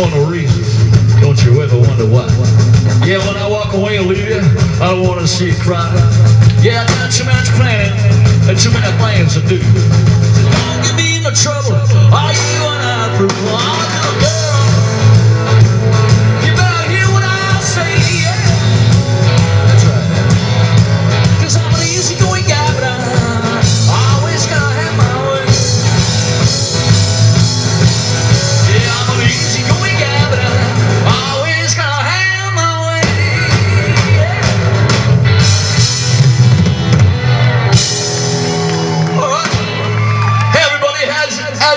Don't you ever wonder why? Yeah, when I walk away and leave you, I don't want to see you cry. Yeah, I got too much planning and too many plans to do. All